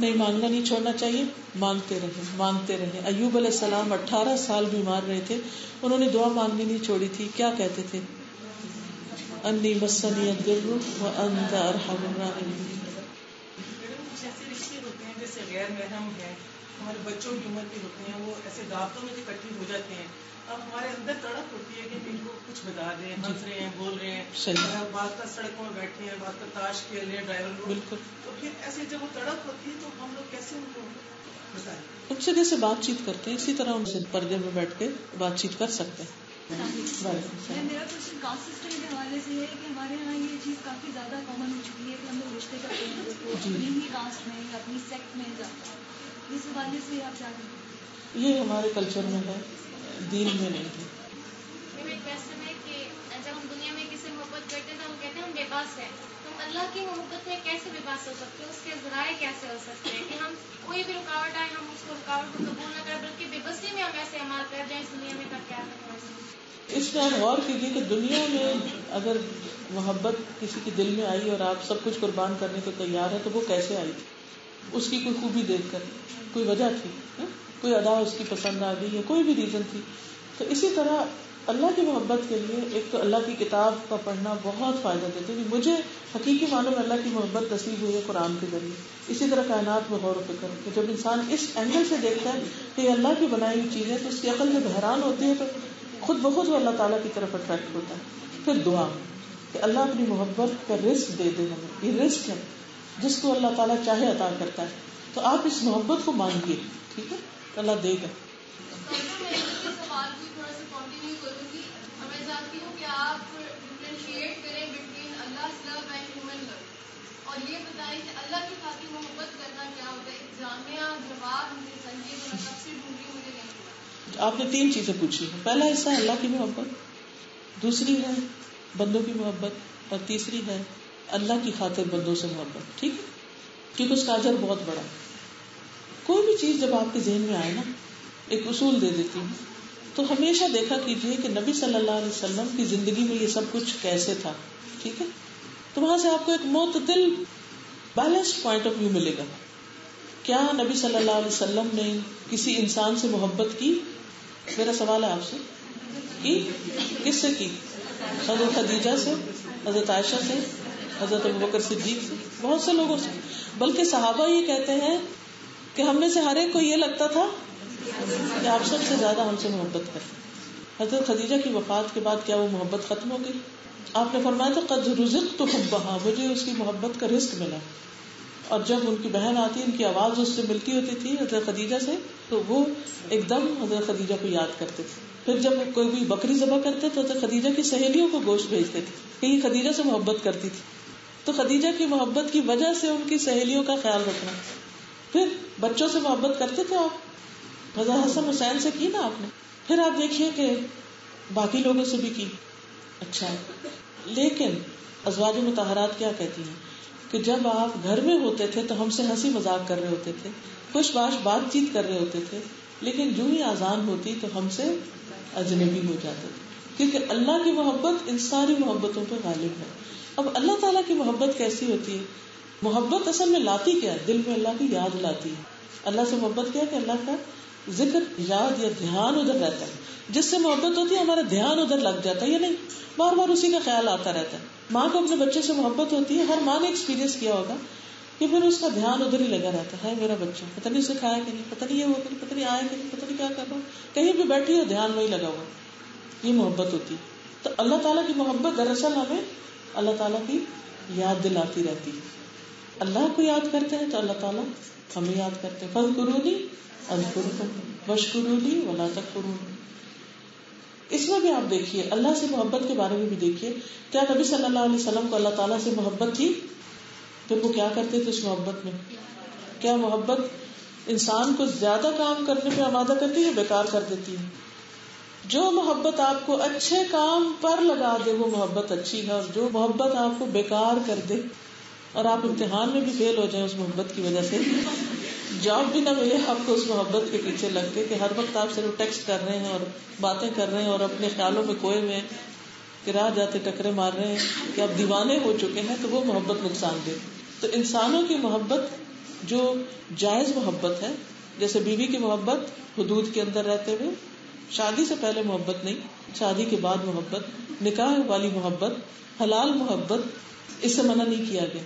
नहीं, मांगना नहीं छोड़ना चाहिए। मांगते रहे मांगते रहे। अयूब सलाम अठारह साल बीमार रहे थे। उन्होंने दुआ मांगनी नहीं छोड़ी थी। क्या कहते थे? अन्नी मसनी व अंत गैर महरम है हमारे बच्चों की उम्र के होते हैं, वो ऐसे दावतों में हो जाते हैं। अब हमारे अंदर तड़प होती है कि इनको कुछ बता रहे हैं हंस रहे हैं बोल रहे हैं। बात का सड़कों में बैठे हैं बात का ताश खेल रहे हैं ड्राइवर लोग बिल्कुल। तो फिर ऐसे जब वो तड़प होती है तो हम लोग कैसे उनको बताएँ? उनसे जैसे बातचीत करते हैं इसी तरह उनसे पर्दे में बैठ के बातचीत कर सकते हैं। मेरा क्वेश्चन कास्ट सिस्टम के हवाले से है कि हमारे यहाँ ये चीज़ काफ़ी ज़्यादा कॉमन हो चुकी है कि हम लोग रिश्ते करते हैं। को। अपनी ही कास्ट में या अपनी सेक्ट में जाता है। इस हवाले से आप क्या ये हमारे कल्चर में है। दीन में नहीं मेरा एक क्वेश्चन कि जब हम दुनिया में किसी से मोहब्बत करते हैं तो हम कहते हम बेबस तो हम अल्लाह की मोहब्बत में कैसे बेबस हो सकते हैं? उसके जराए कैसे हो सकते हैं कि हम कोई भी रुकावट आए हम उसको रुकावट को कबूल न करें बल्कि बेबसी में हम ऐसे अमाल कर जाए इस दुनिया में का क्या इसमें आप गौर कीजिए कि दुनिया में अगर मोहब्बत किसी के दिल में आई और आप सब कुछ कुर्बान करने को तैयार है तो वो कैसे आई? उसकी कोई खूबी देखकर कोई वजह थी? है? कोई अदा उसकी पसंद आ गई या कोई भी रीजन थी। तो इसी तरह अल्लाह की मोहब्बत के लिए एक तो अल्लाह की किताब का पढ़ना बहुत फ़ायदा देता है। मुझे हकीकी मानो में अल्लाह की मोहब्बत नसीब हुई है कुरान के ज़रिए। इसी तरह कायनात में गौर फ़िक्र। कि जब इंसान इस एंगल से देखता है कि अल्लाह की बनाई हुई चीज़ें तो उसकी अकल जब हैरान होती है तो खुद बहुत वो अल्लाह ताला की तरफ़ अट्रैक्ट होता है। फिर दुआ, कि अल्लाह अपनी मोहब्बत का रिस्क दे दे हमें। ये रिस्क है जिसको अल्लाह ताला चाहे अता करता है। तो आप इस मोहब्बत को मांगिए ठीक है? हूँ है हूँ? नहीं मिला आपने तीन चीज़ें पूछी है। पहला हिस्सा है अल्लाह की मोहब्बत दूसरी है बंदों की मोहब्बत और तीसरी है अल्लाह की खातिर बंदों से मोहब्बत। ठीक है? क्योंकि उसका अजर बहुत बड़ा कोई भी चीज़ जब आपके जहन में आए ना, एक उसूल दे देती हूँ। तो हमेशा देखा कीजिए कि नबी सल्लल्लाहु अलैहि वसल्लम की ज़िंदगी में ये सब कुछ कैसे था, ठीक है? तो वहाँ से आपको एक मोतदिल बैलेंस्ड पॉइंट ऑफ़ व्यू मिलेगा। क्या नबी सल्लल्लाहु अलैहि वसल्लम ने किसी इंसान से मोहब्बत की? मेरा सवाल है आपसे। की? किससे की? हज़रत खदीजा से, हज़रत आयशा से, हज़रत अबू बकर सिद्दीक से? बहुत से लोगों से। बल्कि सहाबा ये कहते हैं कि हम में से हर एक को ये लगता था कि आप सबसे ज़्यादा हमसे मोहब्बत करते हज़रत खदीजा की वफात के बाद क्या वो मोहब्बत खत्म हो गई? आपने फरमाया था, कद रुजिक तो बहा मुझे उसकी मोहब्बत का रिस्क मिला। और जब उनकी बहन आती, उनकी आवाज़ उससे मिलती होती थी हज़रत खदीजा से तो वो एकदम हज़रत खदीजा को याद करते थे। फिर जब कोई भी बकरी जबा करते तो हज़रत खदीजा की सहेलियों को गोश्त भेजते थे कि ये खदीजा से मोहब्बत करती थी। तो खदीजा की मोहब्बत की वजह से उनकी सहेलियों का ख्याल रखना। फिर बच्चों से मोहब्बत करते थे आप? हज़रत हसन हुसैन से की ना आपने? फिर आप देखिए कि बाकी लोगों से भी की। अच्छा। लेकिन अजवाज मुतहरात क्या कहती हैं? कि जब आप घर में होते थे तो हमसे हँसी मज़ाक कर रहे होते थे, खुशबाश बातचीत कर रहे होते थे, लेकिन जो ही आजान होती तो हमसे अजनबी हो जाते थे। क्योंकि अल्लाह की मोहब्बत इन सारी मोहब्बतों पर गालिब है। अब अल्लाह ताला की मोहब्बत कैसी होती? है मोहब्बत असल में लाती क्या दिल में अल्लाह की याद लाती है। अल्लाह से मोहब्बत क्या है अल्लाह का ज़िक्र, याद या ध्यान उधर रहता है। जिससे मोहब्बत होती है, हमारा ध्यान उधर लग जाता है, या नहीं? बार बार उसी का ख्याल आता रहता है। माँ को अपने बच्चे से मोहब्बत होती है, हर माँ ने एक्सपीरियंस किया होगा कि फिर उसका ध्यान उधर ही लगा रहता है। मेरा बच्चा, पता नहीं उसे खाया कि नहीं, पता नहीं ये हुआ कि पता नहीं आया कि नहीं, पता नहीं क्या कर रहा कहीं भी बैठी हो, ध्यान वही लगा हुआ ये मोहब्बत होती है। तो अल्लाह ताला की मोहब्बत दरअसल हमें अल्लाह ताला की याद दिलाती रहती है। अल्लाह को याद करते हैं तो अल्लाह ताला हमें याद करते हैं। फल कुरूनी वशकुरूली वला तक इसमें भी आप देखिए, अल्लाह से मोहब्बत के बारे में भी देखिए। क्या नबी सल्लल्लाहु अलैहि वसल्लम को अल्लाह ताला से मोहब्बत थी? फिर वो क्या करते थे उस मोहब्बत में? क्या मोहब्बत इंसान को ज़्यादा काम करने पे आमादा करती है बेकार कर देती है? जो मोहब्बत आपको अच्छे काम पर लगा दे, वो मोहब्बत अच्छी है। और जो मोहब्बत आपको बेकार कर दे और आप इम्तिहान में भी फेल हो जाए उस मोहब्बत की वजह से। जॉब भी ना मिले आपको उस मोहब्बत के पीछे लग के कि हर वक्त आप सिर्फ़ टेक्स्ट कर रहे हैं और बातें कर रहे हैं और अपने ख्यालों में हुए हैं कि जाते टकरे मार रहे हैं कि आप दीवाने हो चुके हैं तो वो मोहब्बत नुकसान दे। तो इंसानों की मोहब्बत, जो जायज़ मोहब्बत है, जैसे बीवी की मोहब्बत, हदूद के अंदर रहते हुए, शादी से पहले मोहब्बत नहीं, शादी के बाद मोहब्बत, निकाह वाली मोहब्बत, हलाल मोहब्बत, इससे मना नहीं किया गया।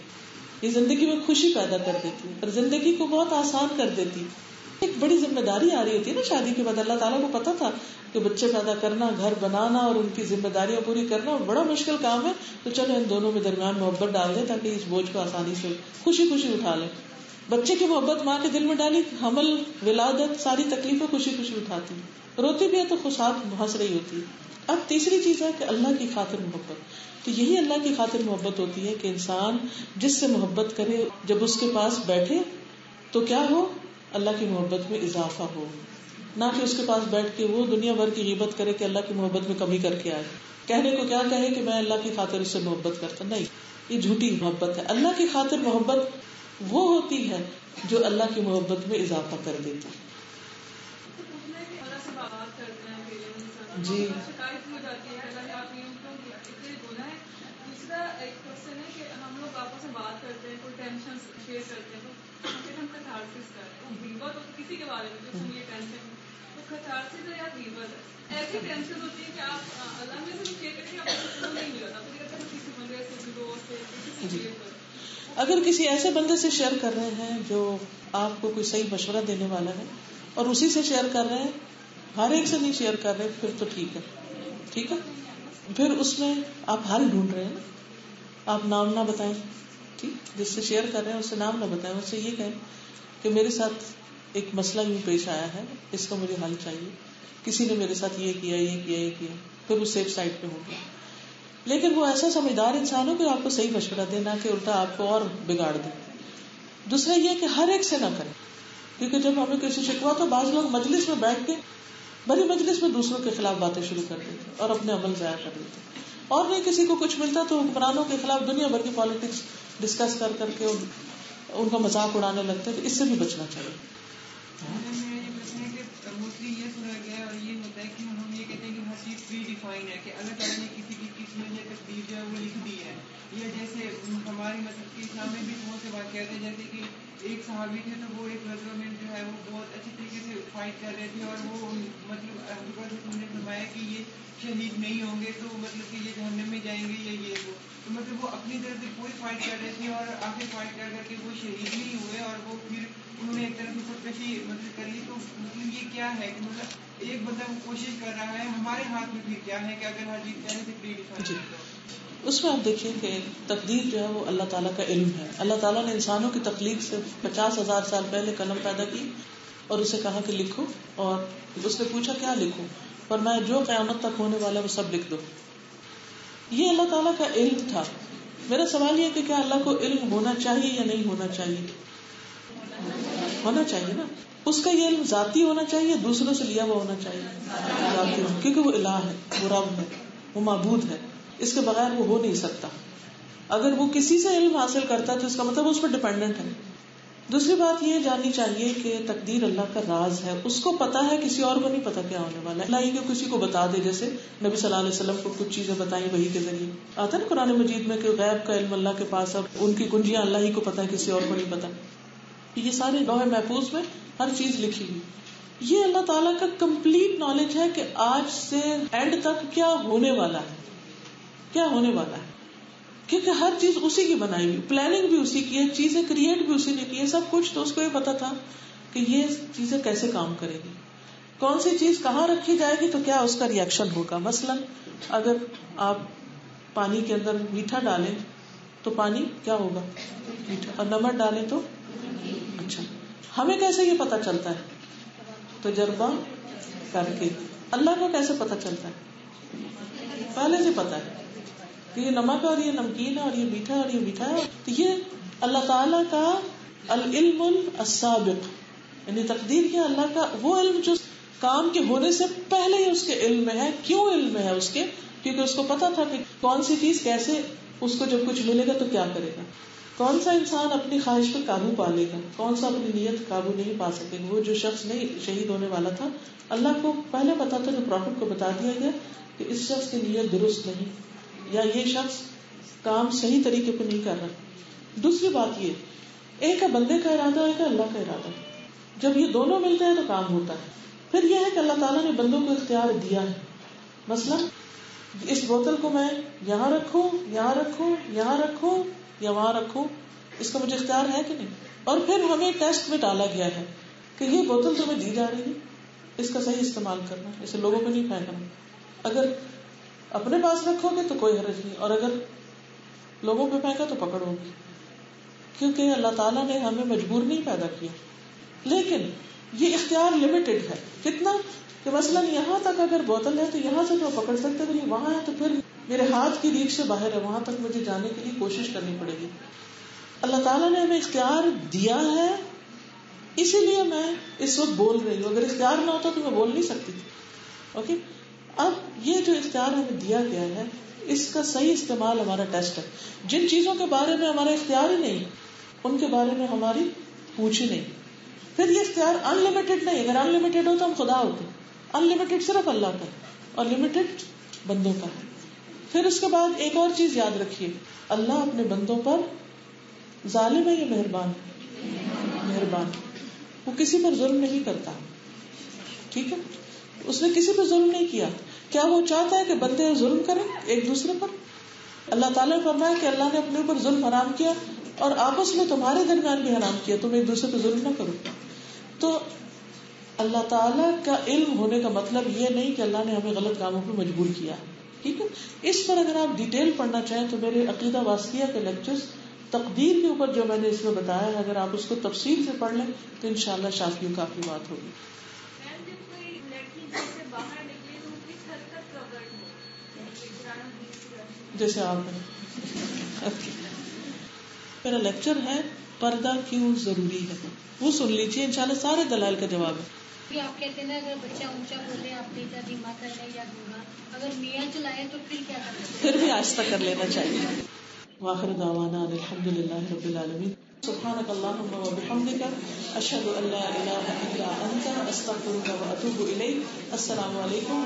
ये ज़िंदगी में खुशी पैदा कर देती है और ज़िंदगी को बहुत आसान कर देती है। एक बड़ी ज़िम्मेदारी आ रही होती है ना शादी के बाद, अल्लाह ताला को पता था कि बच्चे पैदा करना, घर बनाना और उनकी जिम्मेदारियाँ पूरी करना बड़ा मुश्किल काम है तो चलो इन दोनों में दरमियान मोहब्बत डाल दे ताकि इस बोझ को आसानी से खुशी खुशी उठा ले। बच्चे की मोहब्बत माँ के दिल में डाली, हमल, विलादत, सारी तकलीफें खुशी खुशी उठाती रोती भी है तो खुशात हंस रही होती है। अब तीसरी चीज़ है कि अल्लाह की खातिर मोहब्बत। तो यही अल्लाह की खातिर मोहब्बत होती है कि इंसान जिससे मोहब्बत करे, जब उसके पास बैठे तो क्या हो? अल्लाह की मोहब्बत में इजाफा हो। ना कि उसके पास बैठ के वो दुनिया भर की गिबत करे कि अल्लाह की मोहब्बत में कमी करके आए। कहने को क्या कहे कि मैं अल्लाह की खातिर उससे मोहब्बत करता? नहीं, ये झूठी मोहब्बत है। अल्लाह की खातिर मोहब्बत वो होती है जो अल्लाह की मोहब्बत में इजाफा कर देती है। जी। आपस में बात करते हैं कोई टेंशन शेयर करते हैं तो फिर हम कैथारसिस हैं। तो किसी के बारे में जो ये टेंशन तो से तो यार है। ऐसी टेंशन होती है कि आप अल्लाह में से शेयर करके आपको सुकून नहीं मिला तो कहते हैं किसी बंदे से से किसी से अगर किसी ऐसे बंदे से शेयर कर रहे हैं जो आपको कोई सही मशवरा देने वाला है और उसी से शेयर कर रहे हैं हर एक से नहीं शेयर कर रहे, फिर तो ठीक है। ठीक है? फिर उसमें आप हल ढूंढ रहे हैं ना। आप नाम ना बताएँ। ठीक? जिससे शेयर कर रहे हैं, उससे नाम ना बताएँ, उससे ये कहें कि मेरे साथ एक मसला यूँ पेश आया है, इसका मुझे हल चाहिए। किसी ने मेरे साथ ये किया ये किया ये किया, फिर वो सेफ़ साइड पे हो गया। लेकिन वो ऐसा समझदार इंसान हो कि आपको सही मशवरा देना कि उल्टा आपको और बिगाड़ दे। दूसरा ये कि हर एक से ना करें। क्योंकि जब हमें किसी शिकवा तो बाज लोग मजलिस में बैठ के बड़ी मजलिस में दूसरों के खिलाफ बातें शुरू कर देते और अपने अमल जाया कर देते और नहीं किसी को कुछ मिलता तो हुक्मरानों के खिलाफ दुनिया भर की पॉलिटिक्स डिस्कस कर करके उनका मज़ाक उड़ाने लगते तो इससे भी बचना चाहिए। मोस्टली ये सुना गया है और ये होता है कि हम ये कहते हैं कि हर चीज़ प्री डिफाइन है कि अल्लाह ताला ने किसी की किस्मत या तकदीर जो है वो लिख दी है, या जैसे हमारी मतलब कि इस्लाम में भी बहुत से बात कहते हैं, जैसे कि एक सहाबी थे तो वो एक गजवा में जो है वो बहुत अच्छी तरीके से फाइट कर रहे थे और वो मतलब से तुमने फरमाया कि ये शहीद नहीं होंगे तो मतलब कि ये जहन्नम में जाएँगे या ये वो। तो मतलब वो अपनी तरफ़ से पूरी फाइट कर रहे थे और आखिर फाइट कर करके वो शहीद नहीं हुए और वो फिर उन्होंने एक तरह से खुदकशी मतलब करी तो मतलब ये क्या है कि मतलब एक बंदा वो कोशिश कर रहा है हमारे हाथ में फिर क्या है कि अगर हर चीज़ पहले से प्री डिफाइन तो। उसमें आप देखिए कि तकदीर जो है वो अल्लाह ताला का इल्म है। अल्लाह ताला ने इंसानों की तकलीफ़ से पचास हज़ार साल पहले कलम पैदा की और उसे कहा कि लिखो और उसने पूछा क्या लिखो? पर मैं जो क्यामत तक होने वाला है वो सब लिख दो। ये अल्लाह ताला का इल्म था। मेरा सवाल ये कि क्या अल्लाह को इल्म होना चाहिए या नहीं होना चाहिए? होना चाहिए ना। उसका ये इल्म जाती होना चाहिए, दूसरों से लिया हुआ होना चाहिए। जाती हो क्योंकि वो इलाह है, वो रब है, वो मबूद है। इसके बगैर वो हो नहीं सकता। अगर वो किसी से इल्म हासिल करता है तो इसका मतलब उस पर डिपेंडेंट है। दूसरी बात ये जाननी चाहिए कि तकदीर अल्लाह का राज है, उसको पता है, किसी और को नहीं पता क्या होने वाला है। अल्लाह कि किसी को बता दे, जैसे नबी सल्लल्लाहु अलैहि वसल्लम को कुछ चीज़ें बताई वही के ज़रिए। आता है ना कुरान मजीद में कि गैब का इल्म अल्लाह के पास है और उनकी कुंजियाँ अल्लाह ही को पता है, किसी और को नहीं पता। ये सारे लौह महफूज में हर चीज़ लिखी हुई। ये अल्लाह ताला का कंप्लीट नॉलेज है कि आज से एंड तक क्या होने वाला है। क्या होने वाला है? क्योंकि हर चीज़ उसी की बनाई हुई प्लानिंग भी उसी की है, चीज़ें क्रिएट भी उसी ने की है, सब कुछ तो उसको ये पता था कि ये चीज़ें कैसे काम करेगी। कौन सी चीज़ कहाँ रखी जाएगी तो क्या उसका रिएक्शन होगा? मसलन, अगर आप पानी के अंदर मीठा डालें तो पानी क्या होगा? मीठा। और नमक डालें तो? अच्छा। हमें कैसे ये पता चलता है? तजर्बा करके। अल्लाह को कैसे पता चलता है? पहले से पता है। कि ये नमक और ये नमकीन है और ये मीठा और ये मीठा है। तो ये अल्लाह ताला का अल इल्मुल असाबिक यानी तकदीर के अल्लाह का? वो इल्म जो काम के होने से पहले ही उसके इल्म में है। क्यों इल्म में है उसके? क्योंकि उसको पता था कि कौन सी चीज़ कैसे उसको जब कुछ मिलेगा तो क्या करेगा। कौन सा इंसान अपनी ख्वाहिश पर काबू पा लेगा? कौन सा अपनी नीयत काबू नहीं पा सकेगा? वो जो शख्स नहीं, शहीद होने वाला था, अल्लाह को पहले पता था, जो प्रॉफिट को बता दिया गया, कि इस शख्स की नीयत दुरुस्त नहीं। या ये शख्स काम सही तरीके पर नहीं कर रहा। दूसरी बात ये, एक है बंदे का इरादा, एक अल्लाह का इरादा। जब ये दोनों मिलते हैं तो काम होता है। फिर यह है कि अल्लाह ताला ने बंदों को इख्तियार दिया है। मसलन, इस बोतल को मैं यहाँ रखूँ यहाँ रखूँ यहाँ रखूँ, या वहाँ रखूँ, इसका मुझे इख्तियार है कि नहीं? और फिर हमें टेस्ट में डाला गया है कि ये बोतल तुम्हें दी जा रही है, इसका सही इस्तेमाल करना, इसे लोगों को नहीं फेंकना अगर अपने पास रखोगे तो कोई हर्ज नहीं। और अगर लोगों पे फेंका तो पकड़ क्योंकि अल्लाह ताला ने हमें मजबूर नहीं पैदा किया। लेकिन ये इख्तियार लिमिटेड है। कितना? कि मसलन यहाँ तक अगर बोतल है तो यहाँ से तो पकड़ सकते हैं, वहाँ है तो फिर मेरे हाथ की रीच से बाहर है, वहाँ तक मुझे जाने के लिए कोशिश करनी पड़ेगी। अल्लाह ताला ने हमें इख्तियार दिया है, इसीलिए मैं इस वक्त बोल रही हूँ। अगर इख्तियार ना होता तो मैं बोल नहीं सकती। थी ओके? अब ये जो इख्तियार हमें दिया गया है, इसका सही इस्तेमाल हमारा टेस्ट है। जिन चीज़ों के बारे में हमारा इख्तियार ही नहीं, उनके बारे में हमारी पूछ ही नहीं। फिर ये इख्तियार अनलिमिटेड नहीं, अगर अनलिमिटेड हो तो हम खुदा होते अनलिमिटेड सिर्फ़ अल्लाह का और लिमिटेड बंदों का है। फिर उसके बाद एक और चीज़ याद रखिए, अल्लाह अपने बंदों पर जालिम है या मेहरबान? मेहरबान। वो किसी पर जुल्म नहीं करता। ठीक है? उसने किसी पर जुल्म नहीं किया। क्या वो चाहता है कि बंदे जुल्म करें एक दूसरे पर? अल्लाह ताला फरमाया कि अल्लाह ने अपने ऊपर जुल्म हराम किया और आपस में तुम्हारे दरमियान भी हराम किया, तुम एक दूसरे पर जुल्म ना करो। तो अल्लाह ताला का इल्म होने का मतलब ये नहीं कि अल्लाह ने हमें गलत कामों पर मजबूर किया। ठीक है? इस पर अगर आप डिटेल पढ़ना चाहें तो मेरे अकीदा वास्तिया के लेक्चर्स तकदीर के ऊपर जो मैंने इसमें बताया है, अगर आप उसको तफसील से पढ़ लें तो इनशाला शाफी काफ़ी बात होगी मैम जब कोई लड़की घर से बाहर निकले तो वो किस हद तक कवर्ड हो यानी कि पुराना बीस का जैसे आप हैं। मेरा लेक्चर है पर्दा क्यों ज़रूरी है? वो सुन लीजिए इंशाल्लाह सारे दलाल का जवाब है। आप कहते हैं ना अगर बच्चा ऊँचा बोले आप तेजा धीमा कर लें या दूँगा। अगर मियाँ चलाए तो फिर क्या करना फिर भी आहिस्ता कर लेना चाहिए। वाखिर दावाना अल्हम्दुलिल्लाह रब्बिल आलमीन। सुब्हानक अल्लाहुम्मा व बिहम्दिका अशहदु अन ला इलाहा इल्ला अंता अस्तगफिरुका व अतूबु इलैक। अस्सलामु अलैकुम